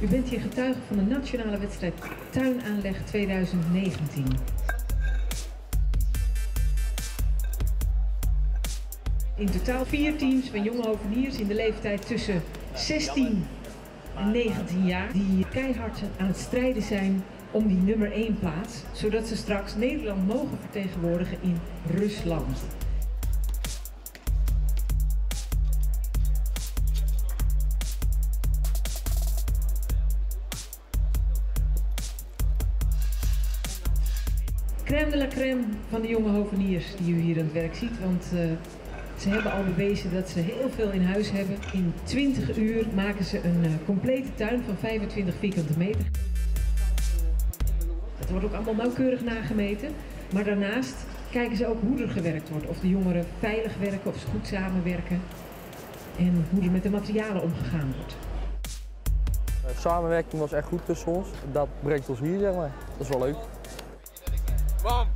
U bent hier getuige van de nationale wedstrijd Tuinaanleg 2019. In totaal vier teams van jonge hoveniers in de leeftijd tussen 16 en 19 jaar die keihard aan het strijden zijn om die nummer 1 plaats, zodat ze straks Nederland mogen vertegenwoordigen in Rusland. Crème de la crème van de jonge hoveniers die u hier aan het werk ziet, want uh, ze hebben al bewezen dat ze heel veel in huis hebben. In 20 uur maken ze een uh, complete tuin van 25 vierkante meter. Het wordt ook allemaal nauwkeurig nagemeten. Maar daarnaast kijken ze ook hoe er gewerkt wordt. Of de jongeren veilig werken, of ze goed samenwerken. En hoe er met de materialen omgegaan wordt. De samenwerking was echt goed tussen ons. Dat brengt ons hier, zeg maar. Dat is wel leuk. Bum.